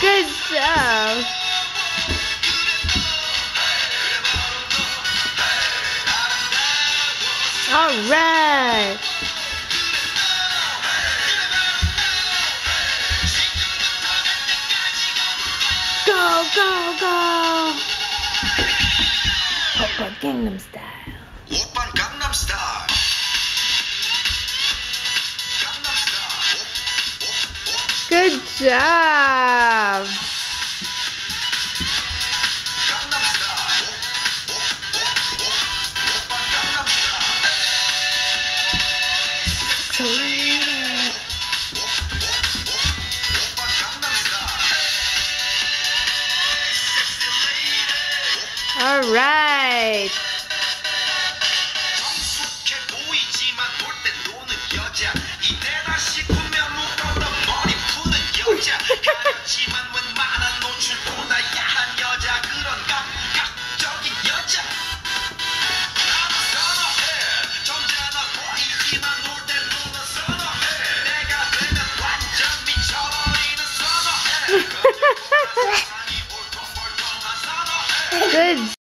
Good job. All right. Go, go, go. Gangnam Style. Good job. All right. Good